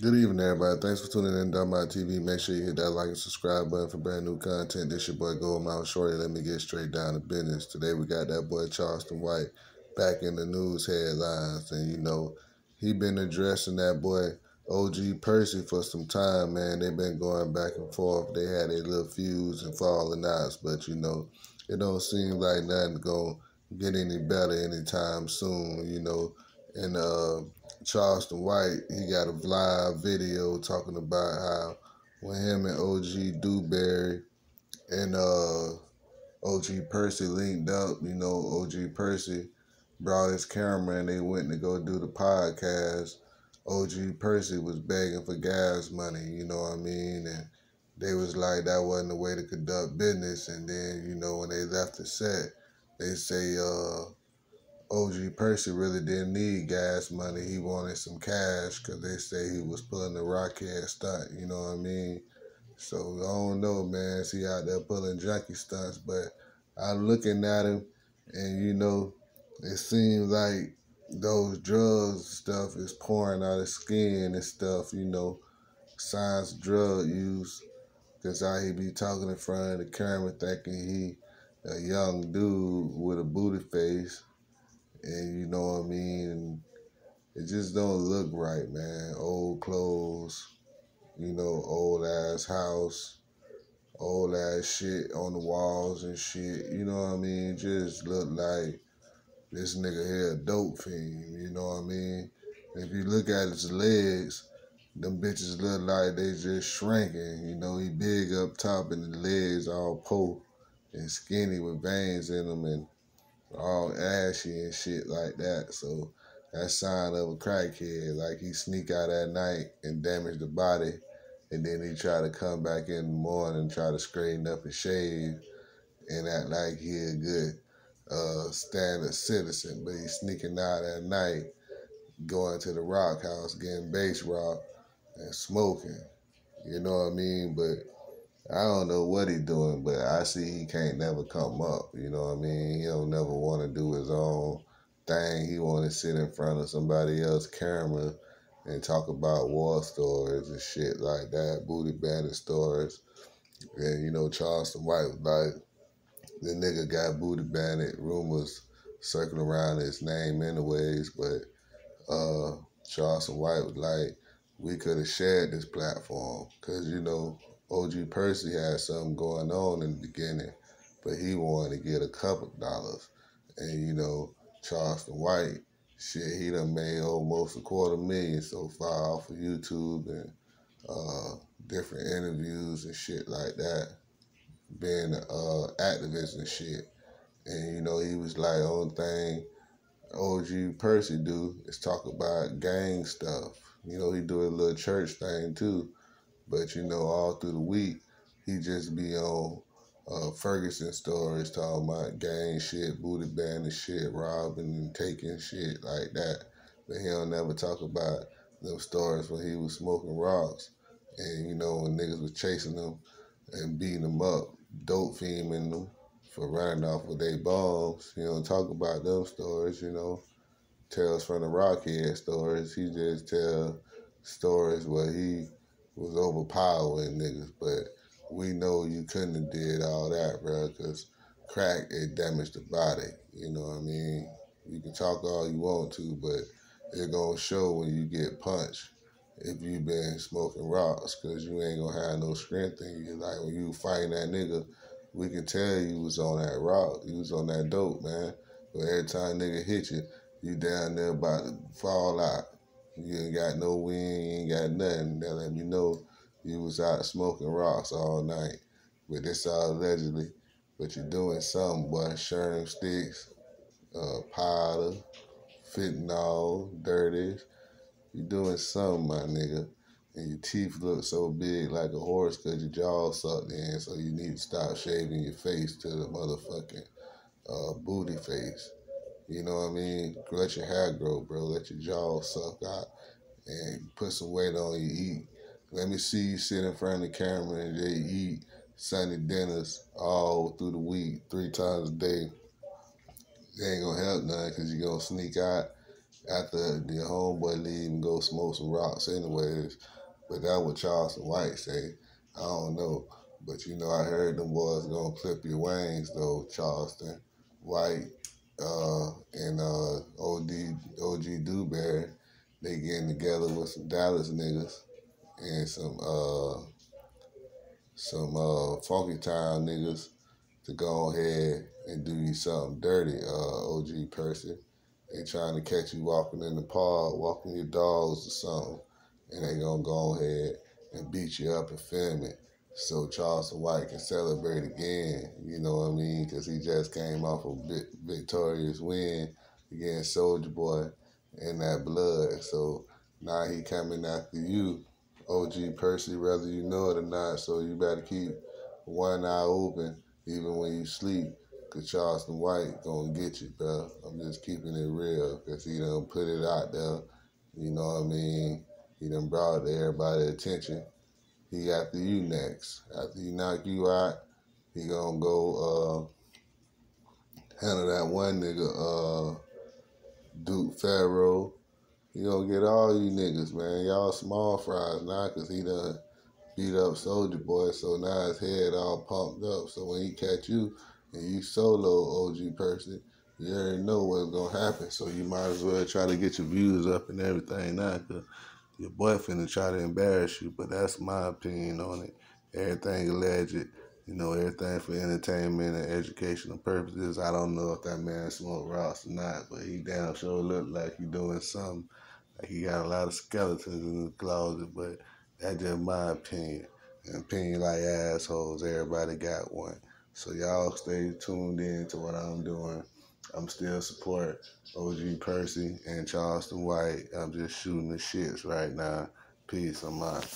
Good evening, everybody. Thanks for tuning in to my TV. Make sure you hit that like and subscribe button for brand new content. This your boy Gold Mouth Shorty. Let me get straight down to business. Today we got that boy Charleston White back in the news headlines, and you know he been addressing that boy OG Percy for some time, man. They've been going back and forth. They had a little feuds and falling outs, but you know it don't seem like nothing gonna get any better anytime soon. You know, and uh Charleston White, he got a live video talking about how when him and OG Dewberry and uh, OG Percy linked up, you know, OG Percy brought his camera and they went to go do the podcast. OG Percy was begging for gas money, you know what I mean? And they was like that wasn't the way to conduct business. And then, you know, when they left the set, they say uh OG Percy really didn't need gas money. He wanted some cash because they say he was pulling the Rockhead stunt. You know what I mean? So I don't know, man. He out there pulling junkie stunts, but I'm looking at him, and you know, it seems like those drugs stuff is pouring out his skin and stuff. You know, signs drug use. Cause how he be talking in front of the camera, thinking he a young dude with a booty face and you know what I mean. It just don't look right, man. Old clothes, you know, old ass house, old ass shit on the walls and shit. You know what I mean? Just look like this nigga here a dope fiend. You know what I mean? If you look at his legs, them bitches look like they just shrinking. You know, he big up top and the legs all po and skinny with veins in them and all ashy and shit like that. So that's sign of a crackhead. Like he sneak out at night and damage the body, and then he try to come back in the morning try to straighten up and shave and act like he a good uh, standard citizen. But he's sneaking out at night, going to the rock house, getting base rock and smoking. You know what I mean? But I don't know what he doing, but I see he can't never come up. You know what I mean? He don't never want to do his own thing. He want to sit in front of somebody else's camera and talk about war stories and shit like that, booty bandit stories. And you know, Charleston White was like, the nigga got booty bandit rumors circling around his name anyways, but uh, Charleston White was like, we could have shared this platform because you know OG Percy had something going on in the beginning, but he wanted to get a couple dollars. And, you know, Charleston White, shit, he done made almost a quarter million so far off of YouTube and uh, different interviews and shit like that, being uh, activist and shit. And, you know, he was like, only thing OG Percy do is talk about gang stuff. You know, he do a little church thing too. But you know, all through the week, he just be on uh, Ferguson stories talking about gang shit, booty bandit shit, robbing and taking shit like that. But he don't never talk about them stories when he was smoking rocks. And you know, when niggas was chasing them and beating them up, dope fiending them for running off with their bombs. You don't talk about them stories, you know. Tells from the Rockhead stories. He just tell stories where he was overpowering niggas, but we know you couldn't have did all that, bro, because crack, it damaged the body. You know what I mean? You can talk all you want to, but it gonna show when you get punched if you been smoking rocks, because you ain't gonna have no strength in you. Like when you fighting that nigga, we can tell you was on that rock, you was on that dope, man. But every time nigga hit you, you down there about to fall out. You ain't got no wind, you ain't got nothing. That let me know you was out smoking rocks all night. But this all allegedly. But you're doing something, boy. Sherm sticks, uh, powder, fentanyl, dirties. You're doing something, my nigga. And your teeth look so big like a horse because your jaw sucked in. So you need to stop shaving your face to the motherfucking uh, booty face. You know what I mean? Let your hair grow, bro. Let your jaw suck out and put some weight on you. Eat. Let me see you sit in front of the camera and they eat Sunday dinners all through the week, three times a day. They ain't gonna help none because you're gonna sneak out after the homeboy leave and go smoke some rocks anyways. But that what Charleston White say. I don't know. But you know, I heard them boys gonna clip your wings though, Charleston White uh, and uh, OD OG Dewberry. They getting together with some Dallas niggas and some uh, some uh, Funky Town niggas to go ahead and do you something dirty, uh, OG Percy. They trying to catch you walking in the park, walking your dogs or something, and they gonna go ahead and beat you up and film it so Charleston White can celebrate again. You know what I mean? Because he just came off a victorious win against Soldier Boy in that blood. So now he coming after you, OG Percy, whether you know it or not. So you better keep one eye open even when you sleep. Cause Charleston White gonna get you, bro. I'm just keeping it real, cause he done put it out there. You know what I mean? He done brought everybody attention. He after you next. After he knock you out, he gonna go uh, handle that one nigga, uh, Duke Pharaoh. He gonna get all you niggas, man. Y'all small fries now, cause he done beat up Soldier Boy, so now his head all pumped up. So when he catch you and you solo OG Percy, you already know what's gonna happen. So you might as well try to get your views up and everything now, cause your boyfriend finna try to embarrass you, but that's my opinion on it. Everything alleged, you know, everything for entertainment and educational purposes. I don't know if that man smoked rocks or not, but he damn sure looked like he doing something. Like he got a lot of skeletons in the closet, but that's just my opinion. An opinion like assholes, everybody got one. So y'all stay tuned in to what I'm doing. I'm still support OG Percy and Charleston White. I'm just shooting the shits right now. Peace. I'm out.